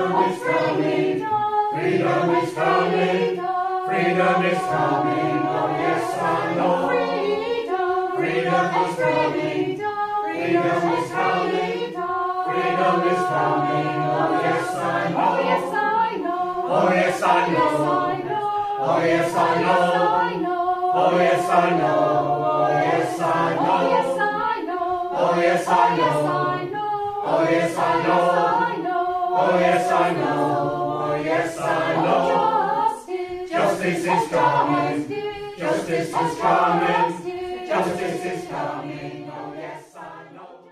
Freedom is coming. Freedom is coming. Freedom is coming. Oh yes, I know. Freedom is coming. Freedom is coming. Freedom is coming. Oh yes, I know. Oh yes, I know. Oh yes, I know. Oh yes, I know. Oh yes, I know. Oh yes, I know. Oh yes, I know. Justice is coming. Justice is coming. Justice is coming. Oh yes, I know.